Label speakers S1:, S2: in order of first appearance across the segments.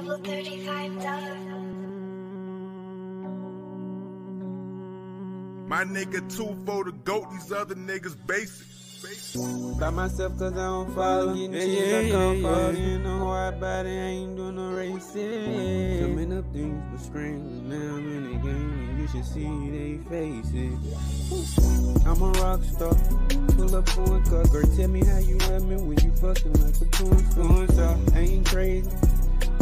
S1: Level 35 done.
S2: My nigga two for the goat, these other niggas basic.
S3: By myself cause I don't follow. Getting yeah, yeah, I come yeah, yeah. You. Know hard body, I ain't doing no racing. Coming up things but strangling Now I'm in the game and you should see they faces. I'm a rock star. Pull up on car Girl tell me how you love me when you fucking like a porn star. I ain't crazy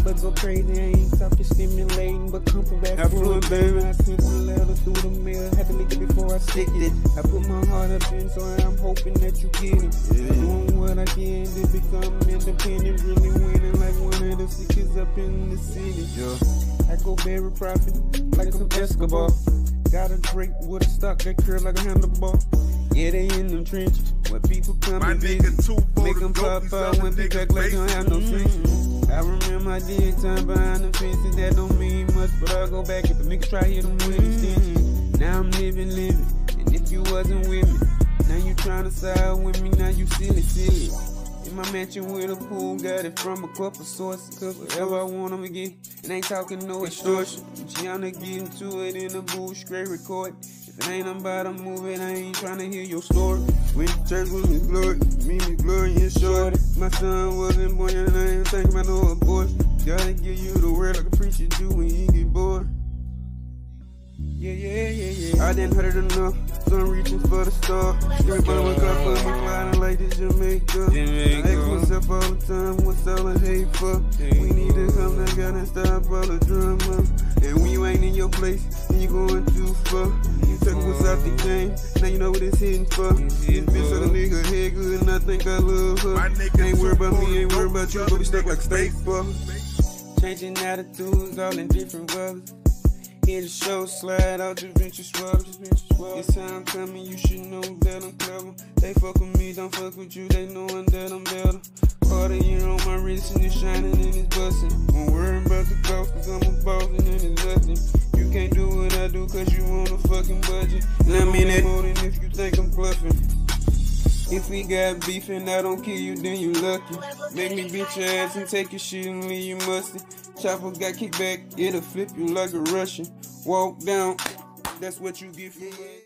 S3: but go crazy, I ain't talking stimulating, but comfort back Affluent, baby. I sent the letter through the mail, had to leak it before I stick it. I put my heart up in, so I'm hoping that you get it. Yeah. Doing what I can to become independent, really winning like one of the sickest up in the city. Yeah. I go very profit, like some Escobar. Got a drink with a stock that curl like a handlebar. Yeah, they in them trenches. When people come
S2: My
S3: and visit, make them pop out when people act like don't have no friends. I remember I did time behind the fences, that don't mean much, but I go back if a nigga try hit them with extensions. Now I'm living, living, and if you wasn't with me, now you tryna side with me, now you silly, silly. In my mansion with a pool, got it from a couple sources. Cause whatever I want, I'ma get. And ain't talking no extortion. Gianna get into it in the booth, straight record. It ain't about a movie, I ain't trying to hear your story. Went to church with Miss Glory, me, Miss Glory, and Shorty. My son wasn't born, and I ain't thinking about no abortion. Gotta give you the word like a preacher do when you get bored. Yeah, yeah, yeah, yeah. I didn't heard it enough, so I'm reaching for the star. Everybody wake up for me, gliding like this Jamaica. Jamaica. I ask myself all the time, what's all the hate for? We need to come together and stop all the drama. And when you ain't in your place, then you going too far. You took what's out the game, now you know what it's hitting for. This bitch so the nigga head good, and I think I love her. Ain't worried about me, ain't worried about you, but we stuck like steak for. Changing attitudes, all in different weathers. Hit the show, slide out the venture swell. It's time coming, you should know that I'm clever. They fuck with me, don't fuck with you, they knowin' that I'm better. Of year on my wrist and it's shining and it's bustin'. Won't worry about the cost, cause I'm a boss cause you on a fucking budget. And I mean it more than if you think I'm bluffing. If we got beef and I don't kill you, then you lucky. Make me beat your ass and take your shit and leave you musty. Chopper got kickback, it'll flip you like a Russian. Walk down, that's what you get for me.